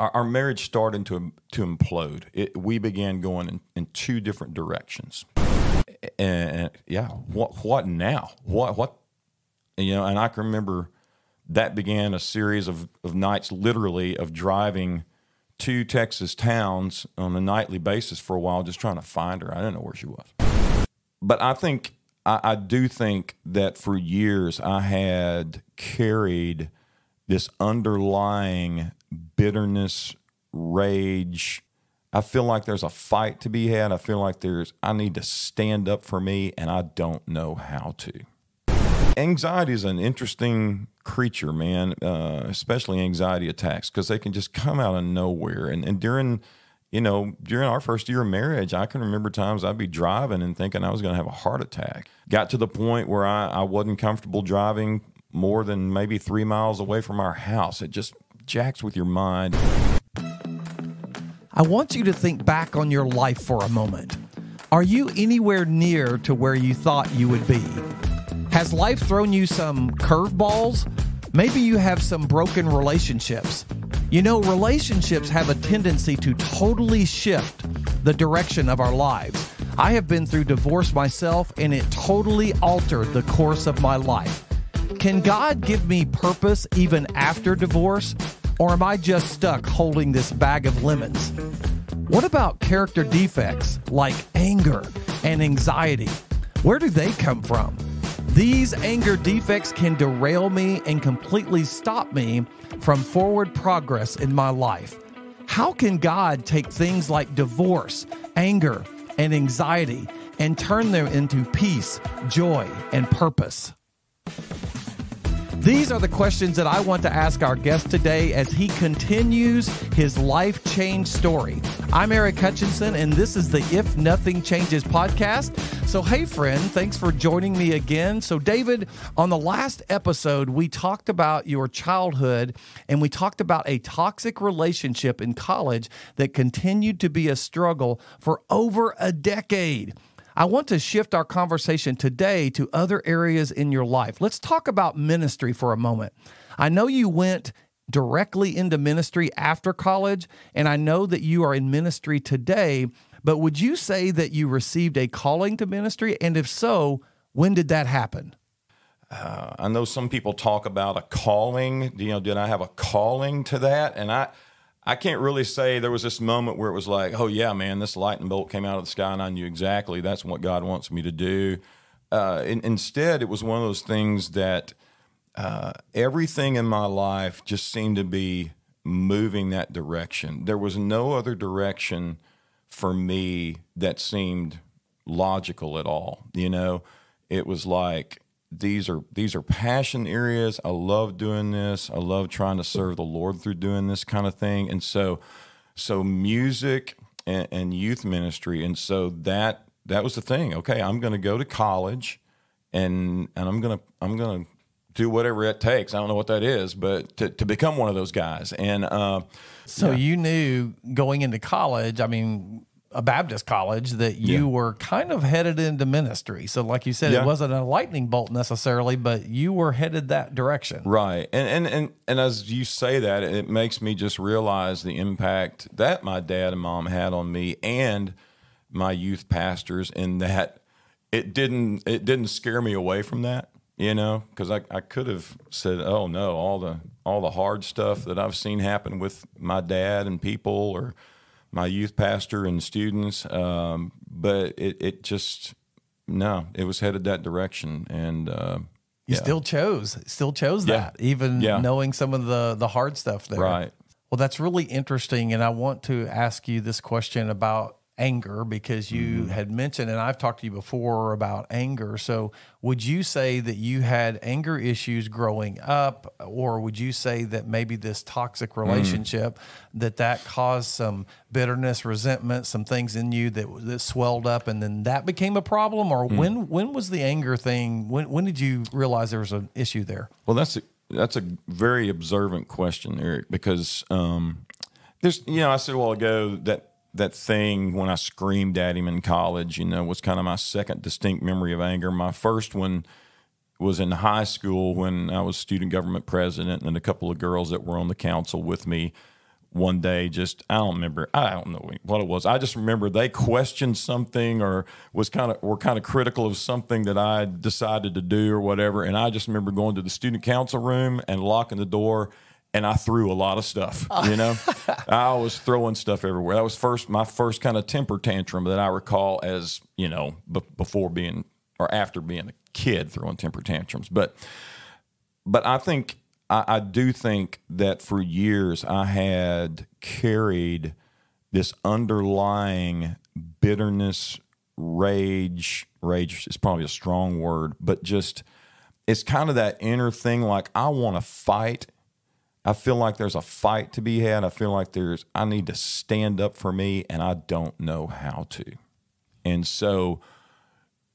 our, our marriage started to to implode. It, we began going in, in two different directions. And yeah, what what now? What what you know? And I can remember that began a series of, of nights, literally, of driving to Texas towns on a nightly basis for a while, just trying to find her. I didn't know where she was. But I think I, I do think that for years I had carried this underlying bitterness, rage. I feel like there's a fight to be had. I feel like there's, I need to stand up for me, and I don't know how to. Anxiety is an interesting creature, man, uh, especially anxiety attacks, because they can just come out of nowhere. And, and during, you know, during our first year of marriage, I can remember times I'd be driving and thinking I was going to have a heart attack. Got to the point where I, I wasn't comfortable driving more than maybe three miles away from our house. It just jacks with your mind. I want you to think back on your life for a moment. Are you anywhere near to where you thought you would be? Has life thrown you some curveballs? Maybe you have some broken relationships. You know, relationships have a tendency to totally shift the direction of our lives. I have been through divorce myself, and it totally altered the course of my life. Can God give me purpose even after divorce? Or am I just stuck holding this bag of lemons? What about character defects like anger and anxiety? Where do they come from? These anger defects can derail me and completely stop me from forward progress in my life. How can God take things like divorce, anger, and anxiety and turn them into peace, joy, and purpose? These are the questions that I want to ask our guest today as he continues his life change story. I'm Eric Hutchinson, and this is the If Nothing Changes podcast. So, hey, friend, thanks for joining me again. So, David, on the last episode, we talked about your childhood and we talked about a toxic relationship in college that continued to be a struggle for over a decade. I want to shift our conversation today to other areas in your life. Let's talk about ministry for a moment. I know you went directly into ministry after college, and I know that you are in ministry today, but would you say that you received a calling to ministry? And if so, when did that happen? Uh, I know some people talk about a calling. You know, did I have a calling to that? And I, I can't really say there was this moment where it was like, oh yeah, man, this lightning bolt came out of the sky and I knew exactly that's what God wants me to do. Uh, in, instead, it was one of those things that uh, everything in my life just seemed to be moving that direction. There was no other direction for me that seemed logical at all. You know, it was like these are these are passion areas. I love doing this. I love trying to serve the Lord through doing this kind of thing. And so, so music and, and youth ministry, and so that that was the thing. Okay, I'm going to go to college, and and I'm gonna I'm gonna do whatever it takes. I don't know what that is, but to, to become one of those guys. And uh, so yeah. you knew going into college. I mean, a Baptist college that you yeah. were kind of headed into ministry. So, like you said, yeah. it wasn't a lightning bolt necessarily, but you were headed that direction. Right. And, and, and, and as you say that, it makes me just realize the impact that my dad and mom had on me and my youth pastors in that it didn't, it didn't scare me away from that, you know, cause I, I could have said, Oh no, all the, all the hard stuff that I've seen happen with my dad and people or, my youth pastor and students. Um, but it, it just, no, it was headed that direction. And, uh, you yeah. still chose, still chose that, yeah. even yeah. knowing some of the, the hard stuff there. Right. Well, that's really interesting. And I want to ask you this question about anger because you mm-hmm. had mentioned, and I've talked to you before about anger. So, would you say that you had anger issues growing up, or would you say that maybe this toxic mm. relationship mm. that that caused some bitterness, resentment, some things in you that that swelled up, and then that became a problem? Or mm. when when was the anger thing? When when did you realize there was an issue there? Well, that's a, that's a very observant question, Eric, because um, there's you know I said a while ago that that thing when I screamed at him in college, you know, was kind of my second distinct memory of anger. My first one was in high school when I was student government president, and a couple of girls that were on the council with me one day just I don't remember I don't know what it was. I just remember they questioned something or was kind of were kind of critical of something that I decided to do or whatever. And I just remember going to the student council room and locking the door and I threw a lot of stuff. You know, I was throwing stuff everywhere. That was first my first kind of temper tantrum that I recall as you know before being or after being a kid throwing temper tantrums. But but I think I, I do think that for years I had carried this underlying bitterness, rage. Rage is probably a strong word, but just it's kind of that inner thing like I want to fight. I feel like there's a fight to be had. I feel like there's I need to stand up for me and I don't know how to. And so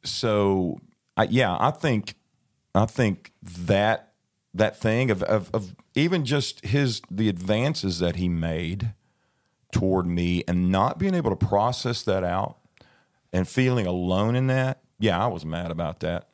so I, yeah, I think I think that that thing of, of, of even just his the advances that he made toward me and not being able to process that out and feeling alone in that. Yeah, I was mad about that.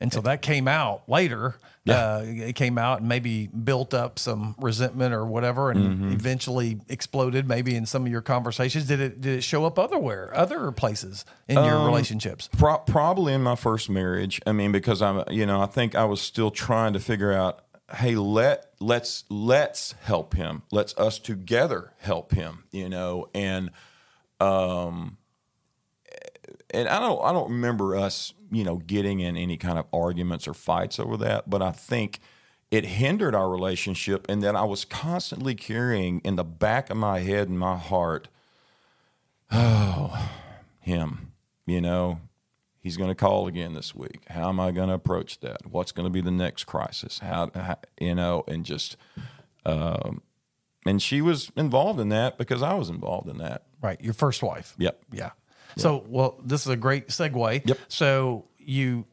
And so that came out later. Yeah. Uh, it came out and maybe built up some resentment or whatever, and Mm-hmm. eventually exploded. Maybe in some of your conversations, did it did it show up otherwhere, other places in your Um, relationships? Pro- probably in my first marriage. I mean, because I'm, you know, I think I was still trying to figure out, hey, let let's let's help him. Let's us together help him. You know, and um, and I don't I don't remember us, you know, getting in any kind of arguments or fights over that, but I think it hindered our relationship, and that I was constantly carrying in the back of my head and my heart, oh, him you know? He's going to call again this week. How am i going to approach that? What's going to be the next crisis? How, how you know and just um, and she was involved in that because i was involved in that. Right, your first wife. yep. Yeah. So, well, this is a great segue. Yep. So you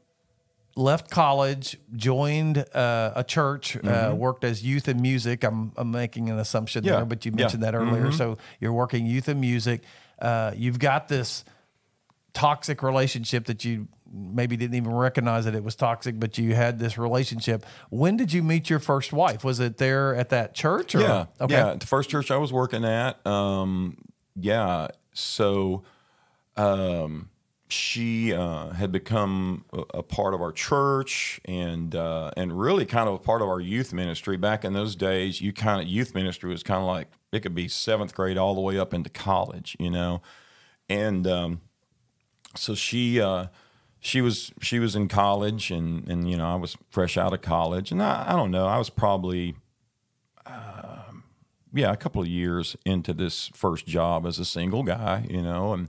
left college, joined uh, a church, uh, worked as youth and music. I'm, I'm making an assumption Mm-hmm. Yeah. there, but you Yeah. Mm-hmm. mentioned that earlier. So you're working youth and music. Uh, you've got this toxic relationship that you maybe didn't even recognize that it was toxic, but you had this relationship. When did you meet your first wife? Was it there at that church? Or? Yeah. Okay. Yeah. The first church I was working at. Um, yeah. So um, she uh, had become a, part of our church and uh, and really kind of a part of our youth ministry. Back in those days, you kind of youth ministry was kind of like it could be seventh grade all the way up into college, you know. And um, so she uh, she was she was in college and and you know I was fresh out of college and I, I don't know I was probably um, yeah a couple of years into this first job as a single guy you know and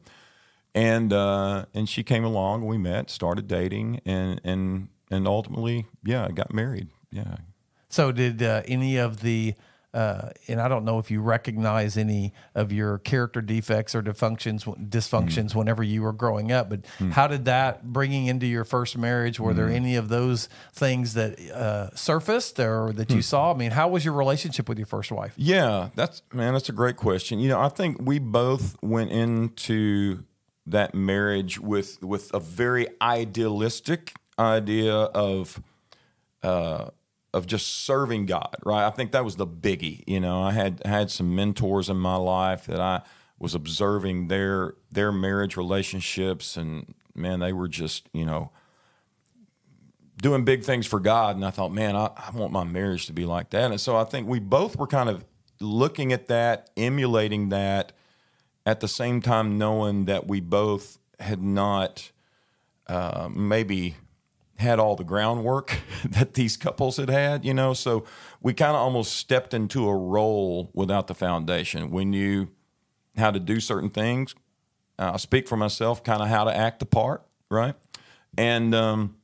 and uh, and she came along we met started dating and and and ultimately yeah got married yeah So, did uh, any of the, uh, and I don't know if you recognize any of your character defects or dysfunctions, dysfunctions Hmm. whenever you were growing up, but how did that bringing into your first marriage? Were Hmm. there any of those things that uh, surfaced or that Hmm. you saw? I mean, how was your relationship with your first wife? Yeah, that's man, that's a great question. You know, I think we both went into that marriage with with a very idealistic idea of uh, of just serving God, right? I think that was the biggie. You know, I had had some mentors in my life that I was observing their their marriage relationships, and man, they were just you know doing big things for God. And I thought, man, I, I want my marriage to be like that. And so I think we both were kind of looking at that, emulating that, at the same time knowing that we both had not uh, maybe had all the groundwork that these couples had had, you know. So we kind of almost stepped into a role without the foundation. We knew how to do certain things. Uh, I speak for myself, kind of how to act the part, right? And um,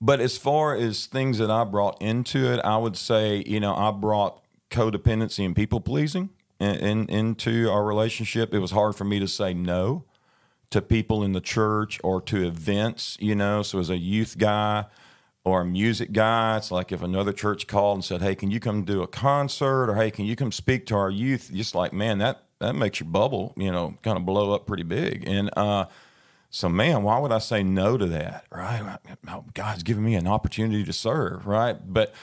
but as far as things that I brought into it, I would say, you know, I brought codependency and people pleasing in, in, into our relationship. It was hard for me to say no to people in the church or to events, you know. So as a youth guy or a music guy, it's like if another church called and said, "Hey, can you come do a concert?" or "Hey, can you come speak to our youth?" Just like, man, that that makes your bubble, you know, kind of blow up pretty big. And uh, so, man, why would I say no to that? Right? God's given me an opportunity to serve, right? But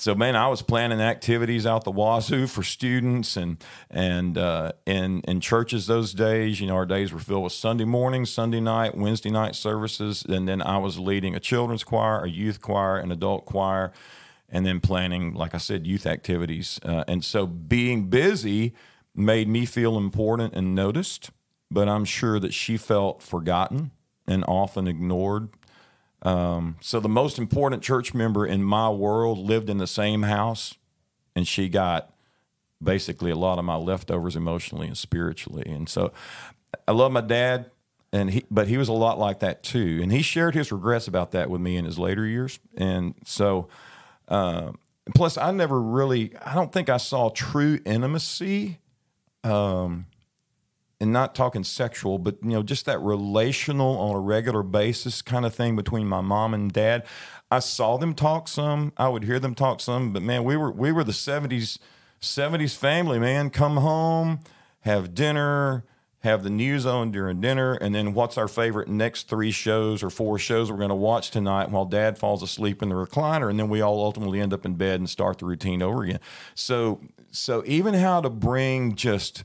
so man, I was planning activities out the wazoo for students and and uh, in in churches those days. You know, our days were filled with Sunday morning, Sunday night, Wednesday night services, and then I was leading a children's choir, a youth choir, an adult choir, and then planning, like I said, youth activities. Uh, and so being busy made me feel important and noticed, but I'm sure that she felt forgotten and often ignored um, so the most important church member in my world lived in the same house, and she got basically a lot of my leftovers emotionally and spiritually. And so I love my dad, and he, but he was a lot like that too. And he shared his regrets about that with me in his later years. And so, uh, plus, I never really, I don't think I saw true intimacy. Um, and not talking sexual, but you know, just that relational on a regular basis kind of thing between my mom and dad. I saw them talk some, I would hear them talk some, but man, we were we were the 70s 70s family, man. Come home, have dinner, have the news on during dinner, and then what's our favorite next three shows or four shows we're going to watch tonight while dad falls asleep in the recliner, and then we all ultimately end up in bed and start the routine over again. So so even how to bring just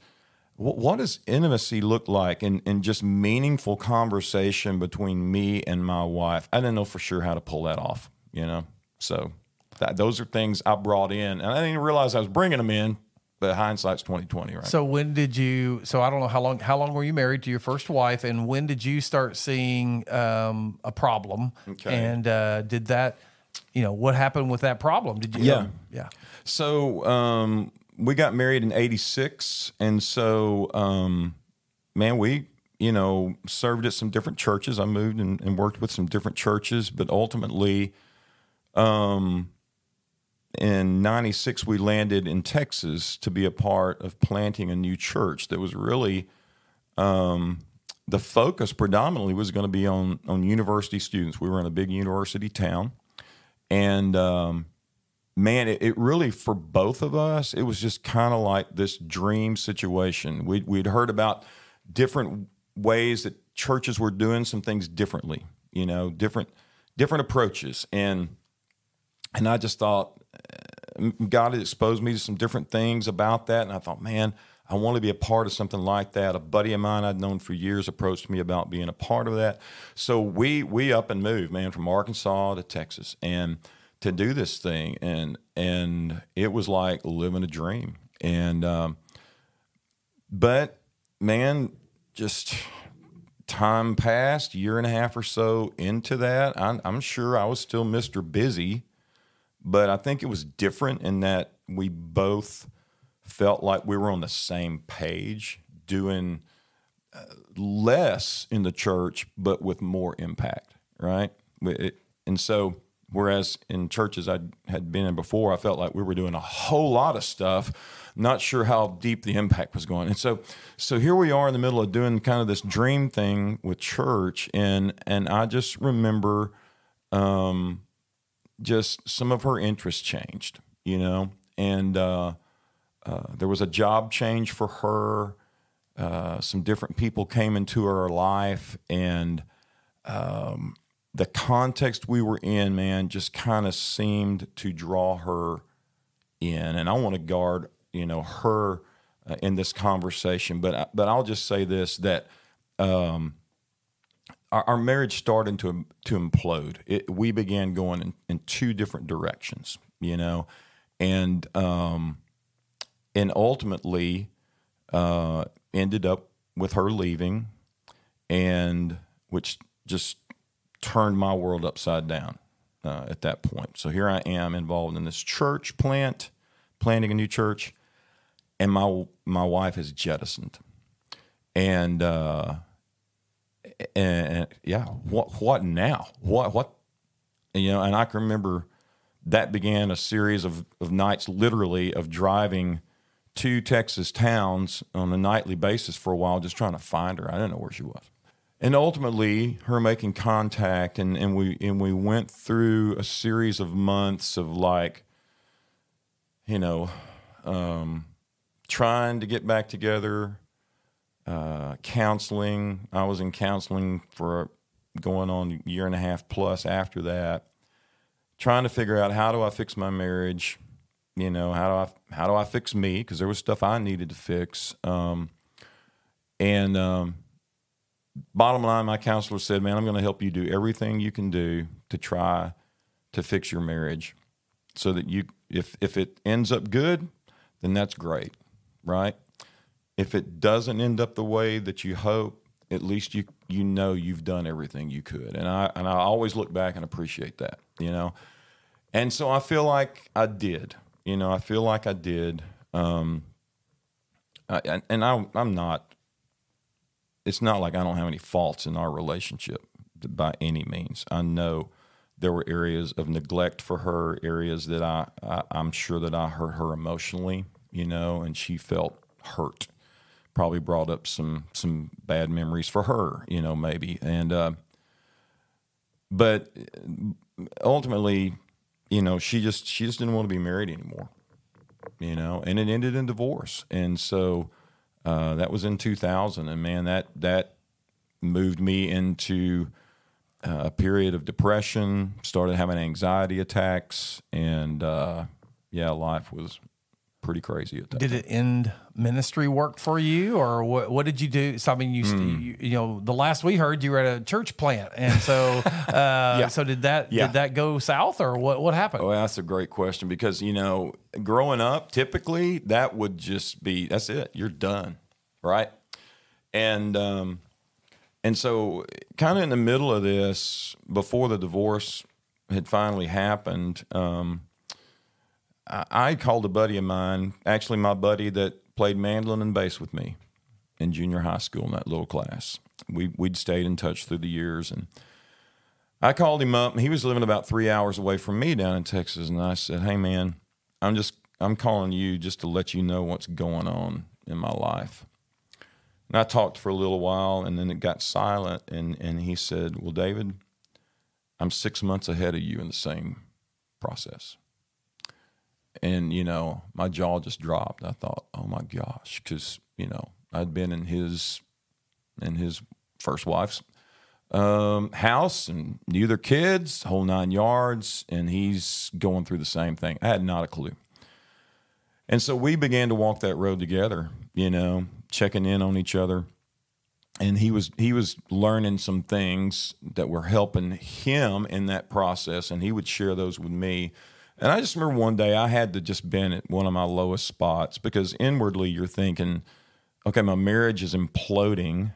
what does intimacy look like in, in just meaningful conversation between me and my wife? I didn't know for sure how to pull that off, you know? So that, those are things I brought in, and I didn't even realize I was bringing them in. But hindsight's twenty twenty, right? So when did you? So I don't know how long. How long were you married to your first wife, and when did you start seeing um, a problem? Okay. And uh, did that? You know what happened with that problem? Did you? Yeah, um, yeah. So um, we got married in 86 and so um, man we you know served at some different churches. I moved and, and worked with some different churches but ultimately um, in 96 we landed in texas to be a part of planting a new church that was really um, the focus predominantly was going to be on on university students. We were in a big university town and um, man, it, it, really for both of us, it was just kind of like this dream situation. We we'd heard about different ways that churches were doing some things differently, you know, different different approaches, and and I just thought uh, God had exposed me to some different things about that, and I thought, man. I want to be a part of something like that. A buddy of mine I'd known for years approached me about being a part of that. So we we up and moved, man, from Arkansas to Texas, and to do this thing, and and it was like living a dream. And um, but man, just time passed, year and a half or so into that. I'm, I'm sure I was still Mister Busy, but I think it was different in that we both felt like we were on the same page, doing uh, less in the church, but with more impact, right? It, and so Whereas in churches I had been in before, I felt like we were doing a whole lot of stuff, not sure how deep the impact was going. And so, so here we are in the middle of doing kind of this dream thing with church, and and I just remember, um, just some of her interests changed, you know, and uh, uh, there was a job change for her. Uh, some different people came into her life, and um, the context we were in, man, just kind of seemed to draw her in, and I want to guard, you know, her uh, in this conversation. But but I'll just say this that um, our, our, marriage started to to implode. It, we began going in, in, two different directions, you know, and um, and ultimately uh, ended up with her leaving, and which just turned my world upside down uh, at that point. So here I am involved in this church plant, planting a new church, and my my wife is jettisoned, and uh, and yeah, what what now? What what you know? And I can remember that began a series of, of nights, literally, of driving to Texas towns on a nightly basis for a while, just trying to find her. I didn't know where she was and ultimately her making contact and, and we and we went through a series of months of like you know um, trying to get back together uh, counseling i was in counseling for going on a year and a half plus after that trying to figure out how do I fix my marriage. You know, how do I how do I fix me? Because there was stuff I needed to fix. Um, and um, bottom line, my counselor said, "Man, I'm going to help you do everything you can do to try to fix your marriage, so that you, if if it ends up good, then that's great, right? If it doesn't end up the way that you hope, at least you you know you've done everything you could." And I and I always look back and appreciate that, you know. And so I feel like I did, you know, I feel like I did. Um, I, and I, I'm not it's not like I don't have any faults in our relationship by any means. I know there were areas of neglect for her, areas that I, I am sure that I hurt her emotionally, you know, and she felt hurt. Probably brought up some some bad memories for her, you know, maybe. And uh, but ultimately, you know, she just she just didn't want to be married anymore, you know, and it ended in divorce. And so uh, that was in 2000, and man, that that moved me into uh, a period of depression. Started having anxiety attacks, and uh, yeah, life was pretty crazy at that. Did time. it end ministry work for you, or what? What did you do? So I mean, you, Hmm. you, you know, the last we heard, you were at a church plant, and so uh, so did that Yeah. did that go south, or what? What happened? Well, that's a great question because you know, growing up, typically that would just be that's it. You're done, right? And um, and so, kind of in the middle of this, before the divorce had finally happened, um, I, called a buddy of mine, actually my buddy that played mandolin and bass with me in junior high school in that little class. We we'd stayed in touch through the years and. I called him up, and he was living about three hours away from me down in Texas. And I said, "Hey, man, I'm just I'm calling you just to let you know what's going on in my life." And I talked for a little while, and then it got silent. And and he said, "Well, David, I'm six months ahead of you in the same process." And you know, my jaw just dropped. I thought, "Oh my gosh," because you know I'd been in his in his first wife's um, house and knew their kids, whole nine yards, and he's going through the same thing. I had not a clue. And so we began to walk that road together, you know, checking in on each other. And he was he was learning some things that were helping him in that process, and he would share those with me. And I just remember one day I had to just been at one of my lowest spots because inwardly you're thinking, okay, my marriage is imploding.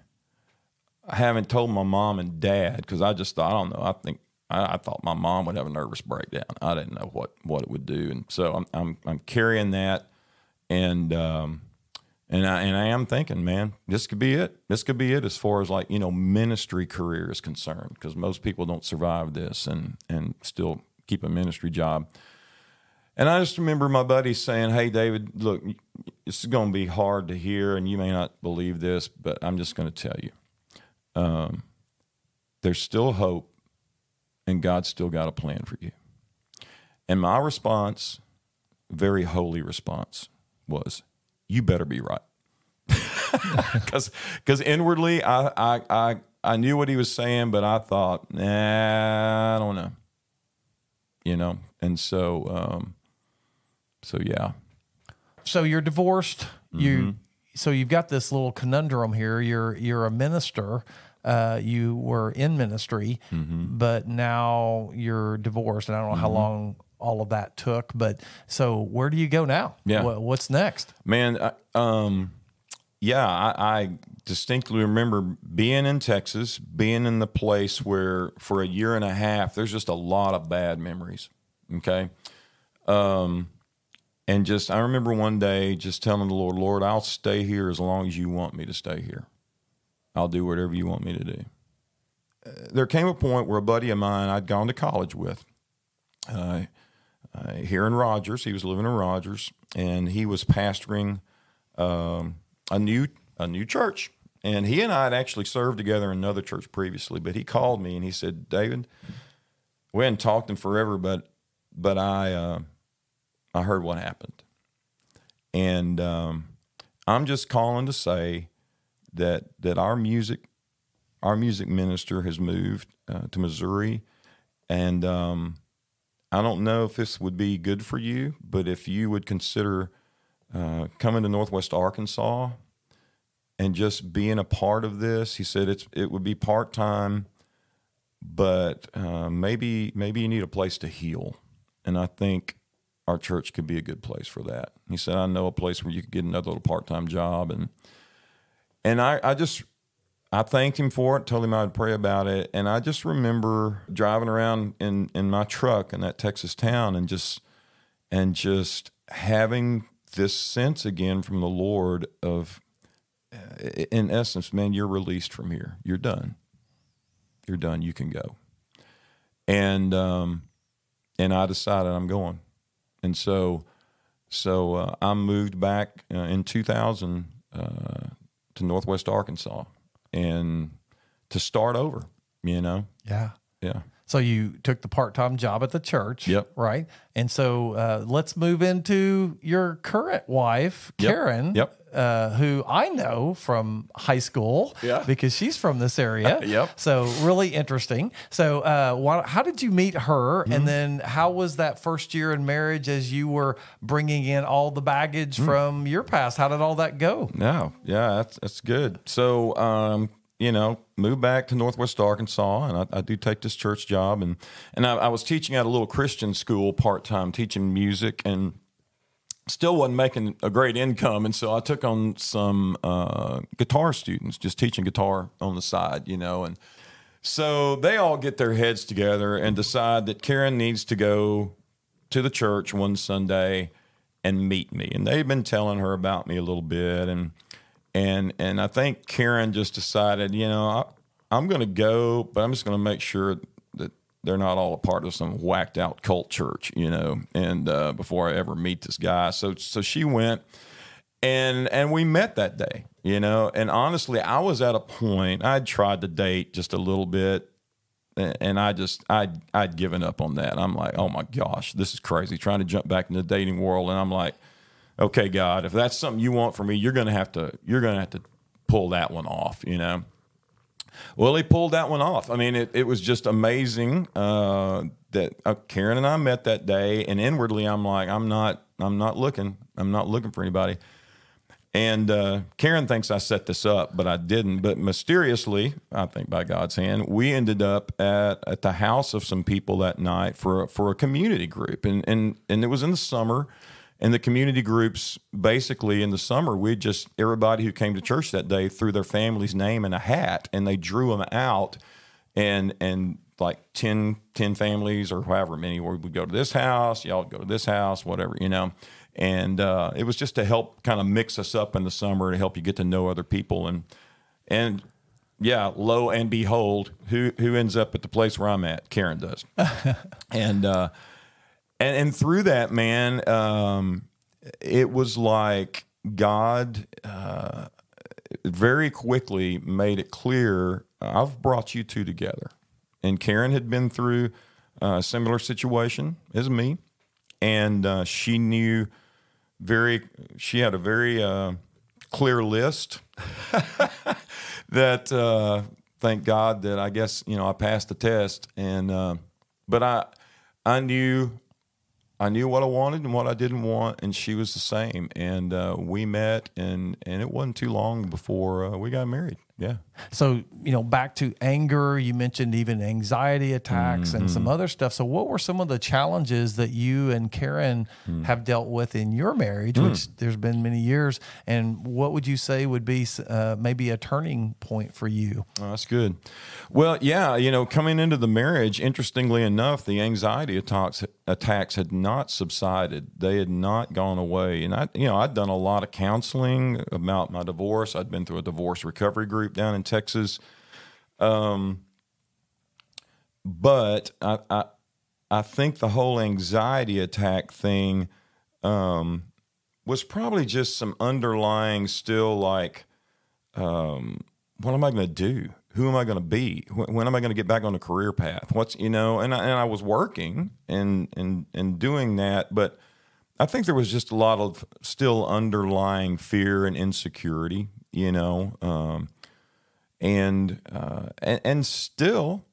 I haven't told my mom and dad because I just thought I don't know. I think I, I thought my mom would have a nervous breakdown. I didn't know what what it would do, and so I'm I'm, I'm carrying that, and um, and I and I am thinking, man, this could be it. This could be it as far as like you know ministry career is concerned because most people don't survive this and and still keep a ministry job. And I just remember my buddy saying, "Hey, David, look, this is going to be hard to hear, and you may not believe this, but I'm just going to tell you." um, there's still hope and God's still got a plan for you. And my response, very holy response, was, You better be right. Because inwardly, I, I, I, I knew what he was saying, but I thought, nah, I don't know. You know? And so, um, so yeah. so you're divorced. You Mm-hmm. so you've got this little conundrum here. You're you're a minister. Uh, you were in ministry, Mm-hmm. but now you're divorced, and I don't know how long all of that took. But so where do you go now? Yeah. What, what's next? Man, I, um, yeah, I, I distinctly remember being in Texas, being in the place where for a year and a half, there's just a lot of bad memories. Okay. Um, and just, I remember one day just telling the Lord, Lord, I'll stay here as long as you want me to stay here. I'll do whatever you want me to do. Uh, there came a point where a buddy of mine I'd gone to college with, uh, uh, here in Rogers, he was living in Rogers, and he was pastoring um, a new a new church. And he and I had actually served together in another church previously, but he called me and he said, "David, we hadn't talked in forever, but but I uh, I heard what happened, and um, I'm just calling to say that that our music our music minister has moved uh, to Missouri, and um, I don't know if this would be good for you, but if you would consider uh, coming to Northwest Arkansas and just being a part of this, he said it's it would be part time, but uh, maybe maybe you need a place to heal, and I think our church could be a good place for that. He said, I know a place where you could get another little part time job, and and I I just I thanked him for it, told him I would pray about it, and I just remember driving around in in my truck in that Texas town and just and just having this sense again from the Lord of in essence, man, you're released from here. You're done. You're done. You can go. And um, and I decided I'm going. And so so uh, I moved back uh, in 2000 uh, to Northwest Arkansas and to start over. You know. Yeah. Yeah. So you took the part-time job at the church, Yep. right? And so uh, let's move into your current wife, Karen, Yep. Uh, who I know from high school, Yeah. because she's from this area. Yep. So really interesting. So uh, why, how did you meet her, Mm-hmm. and then how was that first year in marriage as you were bringing in all the baggage Mm. from your past? How did all that go? No, yeah, that's that's good. So, um, you know, moved back to Northwest Arkansas, and I, I do take this church job, and and I, I was teaching at a little Christian school part time, teaching music, and still wasn't making a great income, and so I took on some uh, guitar students, just teaching guitar on the side, you know, and so they all get their heads together and decide that Karen needs to go to the church one Sunday and meet me. And they've been telling her about me a little bit, and and and I think Karen just decided, you know, I, I'm going to go, but I'm just going to make sure that they're not all a part of some whacked out cult church, you know. And uh, before I ever meet this guy, so so she went, and and we met that day, you know. And honestly, I was at a point I'd tried to date just a little bit, and I just I'd I'd given up on that. I'm like, oh my gosh, this is crazy. Trying to jump back in the dating world, and I'm like, okay, God, if that's something you want from me, you're gonna have to you're gonna have to pull that one off, you know. Well, he pulled that one off. I mean, it, it was just amazing uh, that uh, Karen and I met that day, and inwardly, I'm like, I'm not, I'm not looking, I'm not looking for anybody. And uh, Karen thinks I set this up, but I didn't. But mysteriously, I think by God's hand, we ended up at, at the house of some people that night for a, for a community group, and and and it was in the summer. And the community groups, basically in the summer, we just everybody who came to church that day threw their family's name in a hat, and they drew them out, and and like 10, 10 families or however many we would go to this house, y'all would go to this house, whatever, you know? And uh, it was just to help kind of mix us up in the summer to help you get to know other people. And and yeah lo and behold who who ends up at the place where i'm at? Karen does. And uh and and through that man um it was like god uh very quickly made it clear i've brought you two together. And karen had been through a similar situation as me. And uh, she knew very she had a very uh, clear list that uh, thank god that i guess you know i passed the test. And uh, but i i knew i knew what i wanted and what i didn't want and she was the same and uh, we met and and it wasn't too long before uh, we got married yeah So, you know, back to anger, you mentioned even anxiety attacks and Mm-hmm. some other stuff. So, what were some of the challenges that you and Karen Mm. have dealt with in your marriage, which there's been many years? And what would you say would be uh, maybe a turning point for you? Oh, that's good. Well, yeah, you know, coming into the marriage, interestingly enough, the anxiety attacks attacks had not subsided. They had not gone away. And I, you know, I'd done a lot of counseling about my divorce. I'd been through a divorce recovery group down in Texas. Um, but I, I, I think the whole anxiety attack thing um, was probably just some underlying, still like, um, what am I going to do? Who am I going to be? When, am I going to get back on the career path? What's you know? And I, and I was working and and and doing that, but I think there was just a lot of still underlying fear and insecurity, you know, um, and, uh, and and still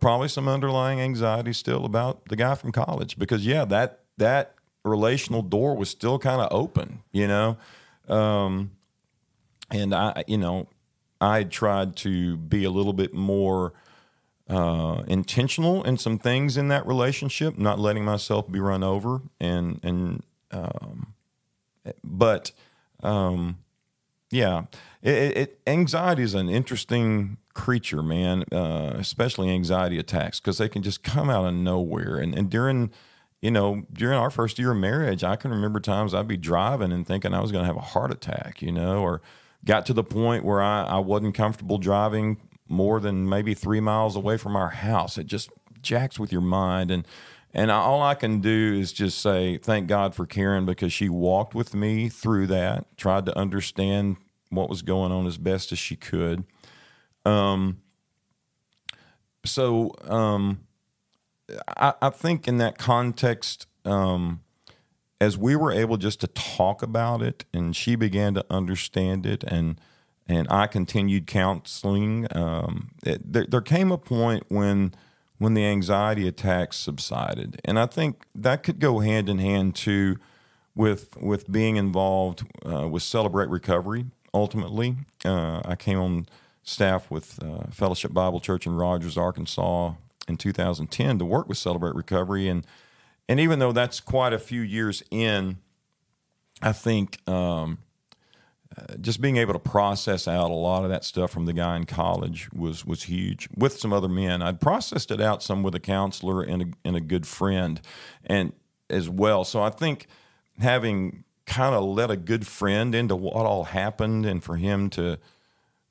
probably some underlying anxiety still about the guy from college because yeah, that that relational door was still kind of open, you know. Um, and I, you know, I tried to be a little bit more uh, intentional in some things in that relationship, not letting myself be run over, and and um, but um, yeah, it, it, anxiety is an interesting creature, man. Uh, especially anxiety attacks because they can just come out of nowhere, and and during you know, during our first year of marriage, I can remember times I'd be driving and thinking I was going to have a heart attack, you know, or got to the point where I, I wasn't comfortable driving more than maybe three miles away from our house. It just jacks with your mind. And, and all I can do is just say, thank God for Karen because she walked with me through that, tried to understand what was going on as best as she could. Um, so, um, I, I think in that context, um, as we were able just to talk about it, and she began to understand it, and and I continued counseling. Um, it, there, there came a point when when the anxiety attacks subsided, and I think that could go hand in hand too with with being involved uh, with Celebrate Recovery. Ultimately, uh, I came on staff with uh, Fellowship Bible Church in Rogers, Arkansas, in 2010 to work with Celebrate Recovery, and and even though that's quite a few years in, I think um, uh, just being able to process out a lot of that stuff from the guy in college was was huge. With some other men, I'd processed it out some with a counselor and a, and a good friend, and as well. So I think having kind of let a good friend into what all happened, and for him to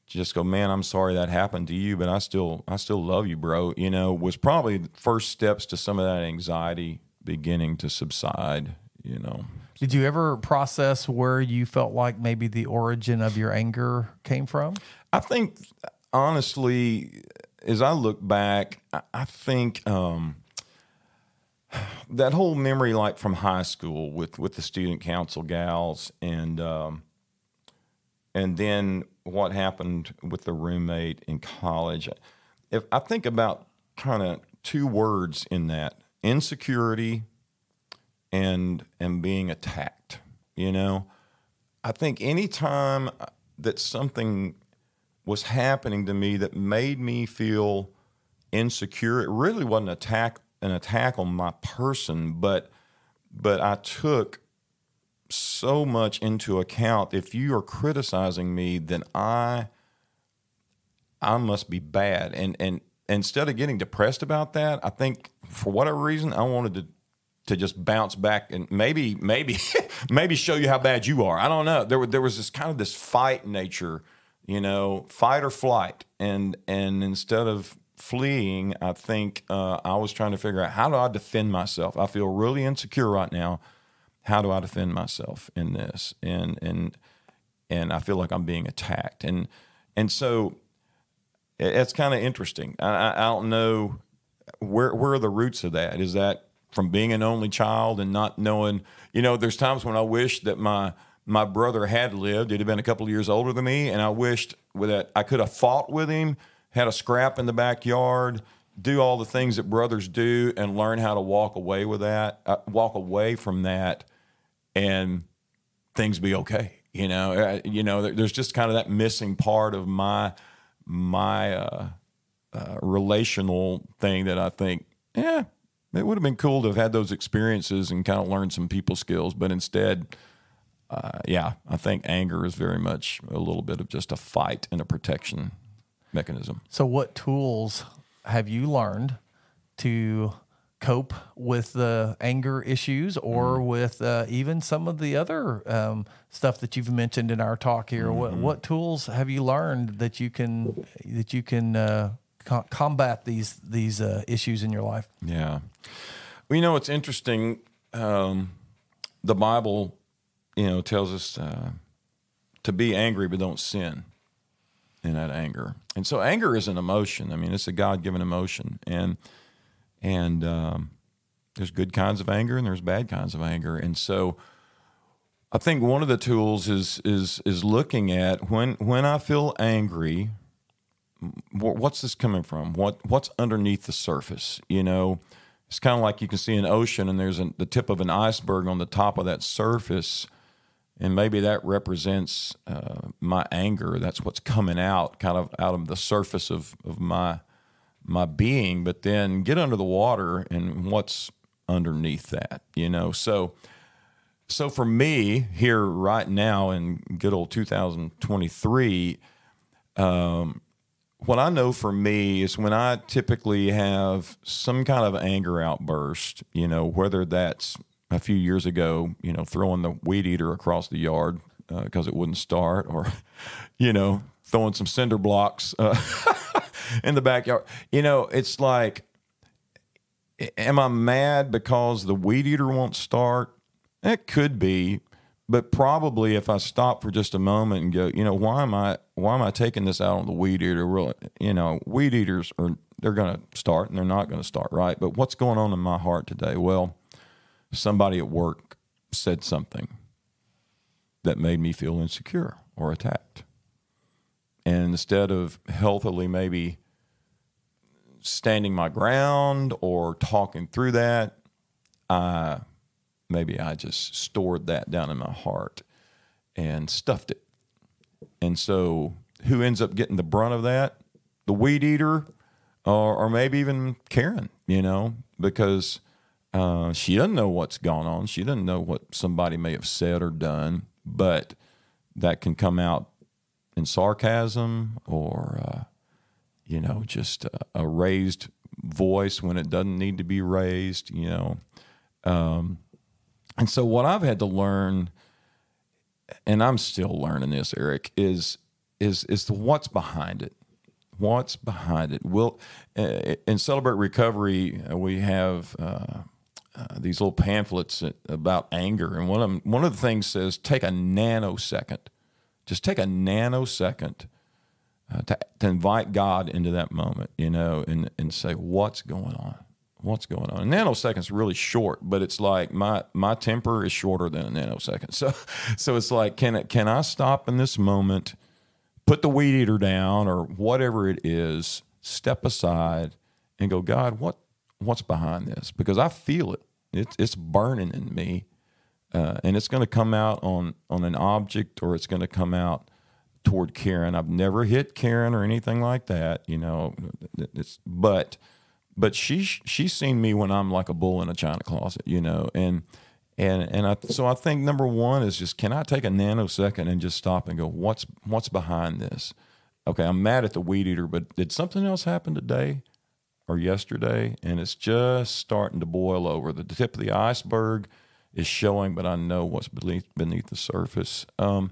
just go, man, I'm sorry that happened to you, but I still, I still love you, bro. You know, was probably the first steps to some of that anxiety beginning to subside. You know. Did you ever process where you felt like maybe the origin of your anger came from? I think, honestly, as I look back, I think um, that whole memory, like from high school, with with the student council gals, and um, and then what happened with the roommate in college. If I think about kind of two words in that insecurity and and being attacked, you know, I think anytime uh, that something was happening to me that made me feel insecure, it really wasn't attack an attack on my person, but but I took so much into account. If you are criticizing me, then I I must be bad. And and instead of getting depressed about that, I think for whatever reason, I wanted to to just bounce back and maybe maybe maybe show you how bad you are. I don't know. There there was this kind of this fight nature, you know, fight or flight. And and instead of fleeing, I think uh, I was trying to figure out how do I defend myself. I feel really insecure right now how do I defend myself in this? And and and I feel like I'm being attacked. And and so it's kind of interesting. I, I don't know where where are the roots of that. Is that from being an only child and not knowing? You know, there's times when I wish that my my brother had lived. He'd have been a couple of years older than me, and I wished that I could have fought with him, had a scrap in the backyard, do all the things that brothers do, and learn how to walk away with that, uh, walk away from that, and things be okay. You know, uh, you know, there's just kind of that missing part of my my uh, uh, relational thing that I think, yeah, it would have been cool to have had those experiences and kind of learned some people skills, but instead, uh, yeah, I think anger is very much a little bit of just a fight and a protection mechanism. So, what tools have you learned to cope with the anger issues or mm. with uh, even some of the other um, stuff that you've mentioned in our talk here. Mm-hmm. What what tools have you learned that you can that you can uh, co- combat these these uh, issues in your life? Yeah, well, you know it's interesting. Um, the Bible, you know, tells us uh, to be angry but don't sin in that anger, and so anger is an emotion. I mean, it's a God given emotion, and and um, there's good kinds of anger and there's bad kinds of anger. And so I think one of the tools is is is looking at when when I feel angry, what's this coming from? What what's underneath the surface? You know, it's kind of like you can see an ocean and there's an, the tip of an iceberg on the top of that surface, and maybe that represents uh, my anger. That's what's coming out, kind of out of the surface of of my my being. But then get under the water and what's underneath that? You know, so. So for me here right now in good old 2023, um, what I know for me is when I typically have some kind of anger outburst, you know, whether that's a few years ago, you know, throwing the weed eater across the yard because uh, it wouldn't start, or, you know, throwing some cinder blocks uh, in the backyard. You know, it's like, am I mad because the weed eater won't start? It could be, but probably if I stop for just a moment and go, you know, why am I why am I taking this out on the weed eater? Really, you know, weed eaters are they're going to start and they're not going to start, right? But what's going on in my heart today? Well, somebody at work said something that made me feel insecure or attacked. And instead of healthily maybe standing my ground or talking through that, I maybe I just stored that down in my heart and stuffed it. And so, who ends up getting the brunt of that? The weed eater, or, or maybe even Karen, you know, because uh, she doesn't know what's gone on. She doesn't know what somebody may have said or done, but that can come out in sarcasm or, uh, you know, just a, a, raised voice when it doesn't need to be raised, you know. Um, and so what I've had to learn, and I'm still learning this, Eric, is is is the what's behind it. What's behind it? Will uh, in celebrate recovery uh, we have uh, uh, these little pamphlets about anger, and one of them, one of the things says take a nanosecond, just take a nanosecond uh, to to invite God into that moment, you know, and and say what's going on what's going on? A nanosecond's really short, but it's like my my temper is shorter than a nanosecond. So so it's like can it can I stop in this moment, put the weed eater down or whatever it is, step aside and go, God, what what's behind this? Because I feel it. It's it's burning in me. Uh, and it's going to come out on on an object or it's going to come out toward Karen. I've never hit Karen or anything like that, you know. It's but but she she's seen me when I'm like a bull in a china closet, you know, and and and I so I think number one is just can I take a nanosecond and just stop and go what's what's behind this? Okay, I'm mad at the weed eater, but did something else happen today or yesterday? And it's just starting to boil over. The tip of the iceberg is showing, but I know what's beneath beneath the surface. Um,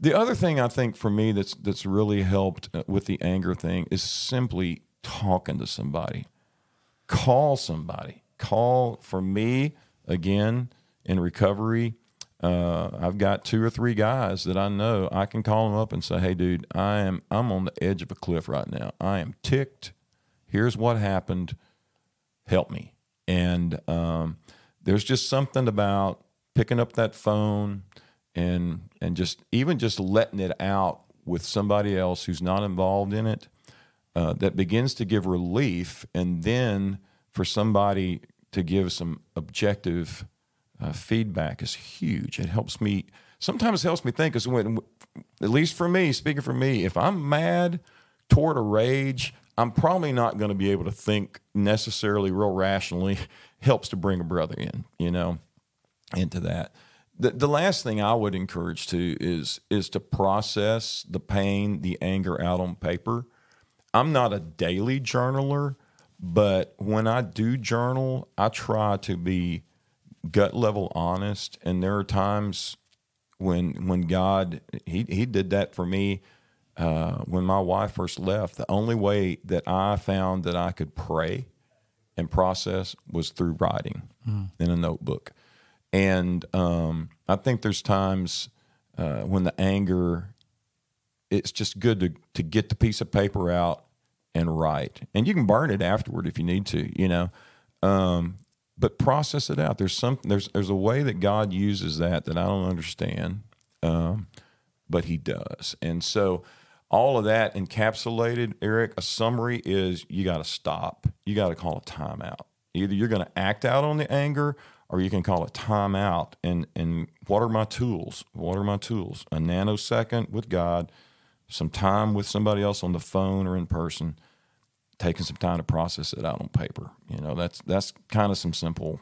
the other thing I think for me that's that's really helped uh, with the anger thing is simply talking to somebody call somebody. Call for me again in recovery. Uh, I've got two or three guys that I know I can call them up and say, "Hey, dude, I am I'm on the edge of a cliff right now. I am ticked. Here's what happened. Help me." And um, there's just something about picking up that phone and and just even just letting it out with somebody else who's not involved in it uh, that begins to give relief, and then for somebody to give some objective uh, feedback is huge. It helps me. Sometimes helps me think. Because when, at least for me, speaking for me, if I'm mad toward a rage, I'm probably not going to be able to think necessarily real rationally. helps to bring a brother in, you know, into that. The, the last thing I would encourage to is is to process the pain, the anger out on paper I'm not a daily journaler, but when I do journal, I try to be gut level honest. And there are times when when God he he did that for me uh, when my wife first left. The only way that I found that I could pray and process was through writing mm. in a notebook. And um, I think there's times uh, when the anger it's just good to to get the piece of paper out and write. And you can burn it afterward if you need to, you know. Um, but process it out. There's some there's there's a way that God uses that that I don't understand. Um, but he does. And so all of that encapsulated, Eric, a summary is you got to stop. You got to call a timeout. Either you're going to act out on the anger or you can call a timeout. And, and what are my tools? What are my tools? A nanosecond with God, some time with somebody else on the phone or in person, taking some time to process it out on paper. You know, that's, that's kind of some simple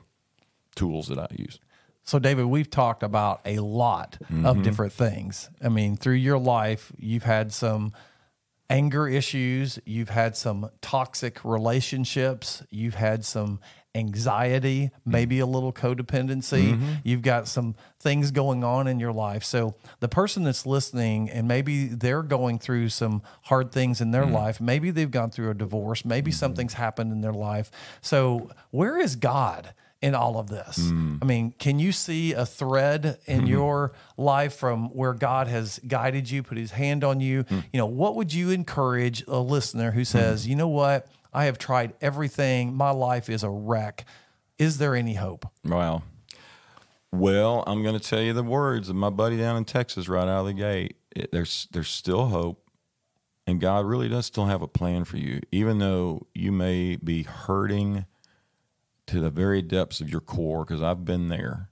tools that I use. So, David, we've talked about a lot Mm-hmm. of different things. I mean, through your life, you've had some anger issues, you've had some toxic relationships, you've had some anxiety, maybe a little codependency, Mm-hmm. you've got some things going on in your life. So, the person that's listening and maybe they're going through some hard things in their Mm-hmm. life, maybe they've gone through a divorce, maybe something's happened in their life. So, where is God? in all of this? Mm. I mean, can you see a thread in Mm-hmm. your life from where God has guided you, put his hand on you? Mm. You know, what would you encourage a listener who says, you know what? I have tried everything. My life is a wreck. Is there any hope? Wow. Well, I'm going to tell you the words of my buddy down in Texas right out of the gate. It, there's there's still hope, and God really does still have a plan for you, even though you may be hurting to the very depths of your core. Because I've been there,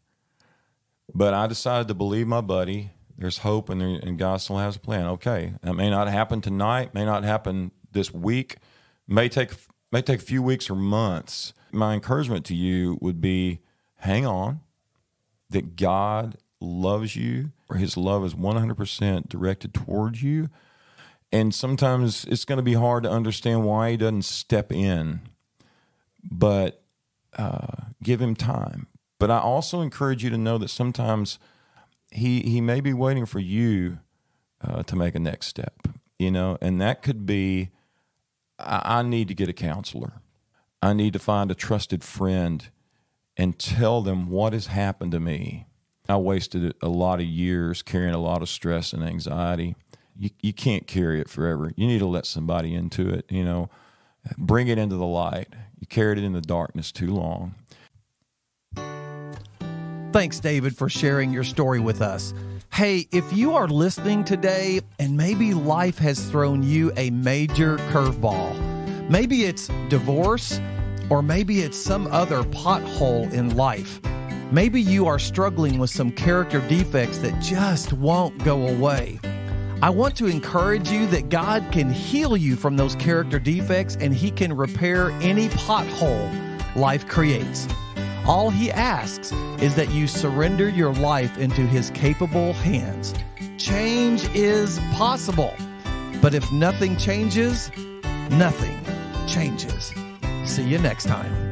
but I decided to believe my buddy. There's hope, and, there, and God still has a plan. Okay, that may not happen tonight, may not happen this week, may take may take a few weeks or months. My encouragement to you would be, hang on that God loves you, or His love is 100% directed toward you. And sometimes it's going to be hard to understand why He doesn't step in, but uh, give Him time. But I also encourage you to know that sometimes He, he may be waiting for you uh, to make a next step, you know, and that could be I, I need to get a counselor. I need to find a trusted friend and tell them what has happened to me. I wasted a lot of years carrying a lot of stress and anxiety. You, you can't carry it forever. You need to let somebody into it, you know, bring it into the light. You carried it in the darkness too long. Thanks, David, for sharing your story with us. Hey, if you are listening today and maybe life has thrown you a major curveball, maybe it's divorce or maybe it's some other pothole in life. Maybe you are struggling with some character defects that just won't go away. I want to encourage you that God can heal you from those character defects and He can repair any pothole life creates. All He asks is that you surrender your life into His capable hands. Change is possible, but if nothing changes, nothing changes. See you next time.